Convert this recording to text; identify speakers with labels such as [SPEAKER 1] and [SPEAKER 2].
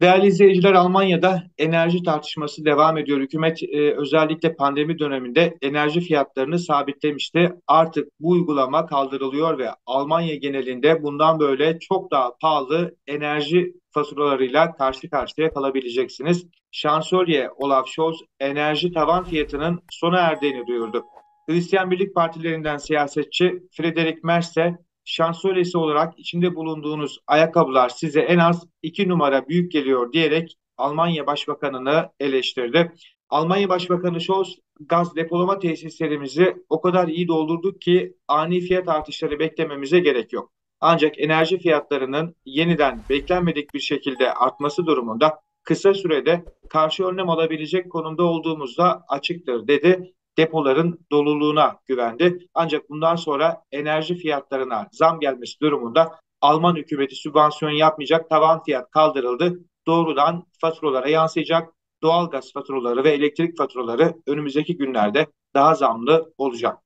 [SPEAKER 1] Değerli izleyiciler, Almanya'da enerji tartışması devam ediyor. Hükümet e, özellikle pandemi döneminde enerji fiyatlarını sabitlemişti. Artık bu uygulama kaldırılıyor ve Almanya genelinde bundan böyle çok daha pahalı enerji faturalarıyla karşı karşıya kalabileceksiniz. Şansölye Olaf Scholz enerji tavan fiyatının sona erdiğini duyurdu. Hristiyan Birlik Partilerinden siyasetçi Friedrich Merz şansölyesi olarak içinde bulunduğunuz ayakkabılar size en az iki numara büyük geliyor diyerek Almanya Başbakanı'nı eleştirdi. Almanya Başbakanı Scholz gaz depolama tesislerimizi o kadar iyi doldurduk ki ani fiyat artışları beklememize gerek yok. Ancak enerji fiyatlarının yeniden beklenmedik bir şekilde artması durumunda kısa sürede karşı önlem alabilecek konumda olduğumuzda açıktır dedi depoların doluluğuna güvendi. Ancak bundan sonra enerji fiyatlarına zam gelmesi durumunda Alman hükümeti sübvansiyon yapmayacak tavan fiyat kaldırıldı. Doğrudan faturalara yansıyacak. Doğalgaz faturaları ve elektrik faturaları önümüzdeki günlerde daha zamlı olacak.